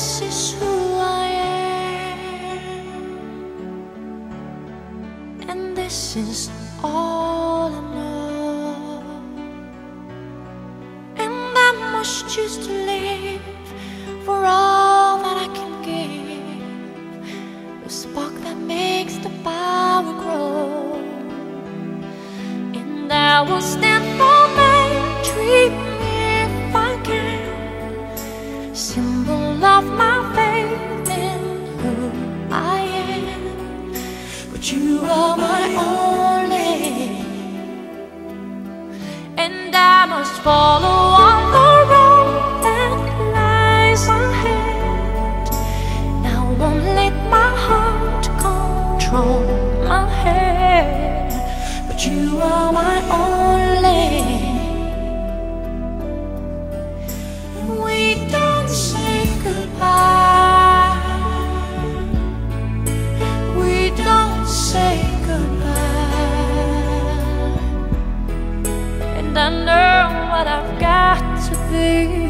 this is who I am, and this is all I know. And I must choose to live for all that I can give. The spark that makes the fire grow, and I will stay. of my faith in who I am. But you are my only, and I must follow. and I know what I've got to be.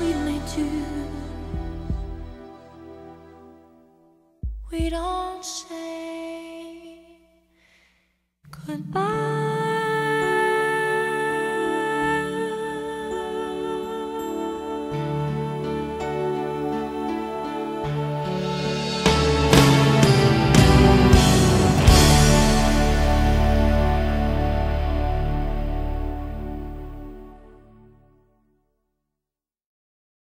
we may do. We don't say goodbye.